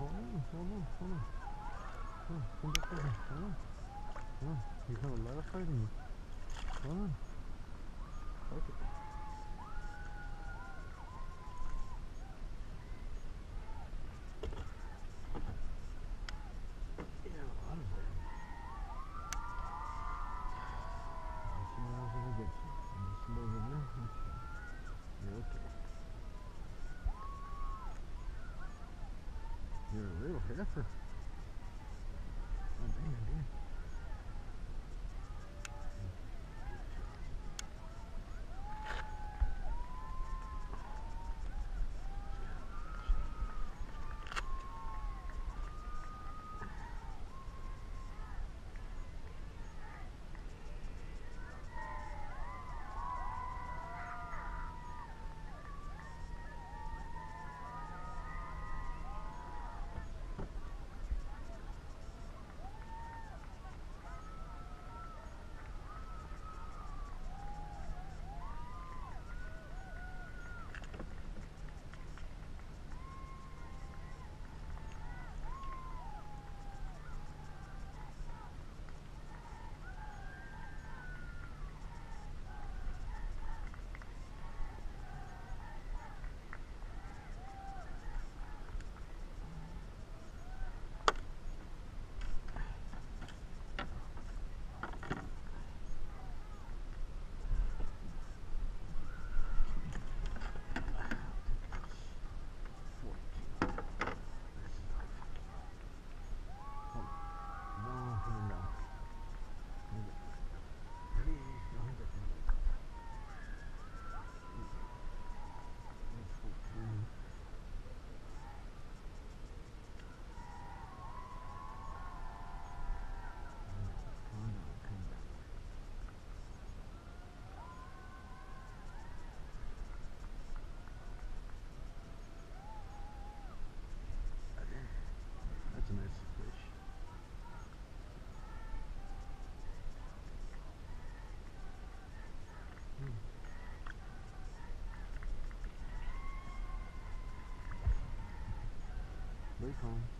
손을, 손을. 손, 손잡고, 손을. 응, 이상 올라갔어야지. 손 야, 왜 이거 Take home.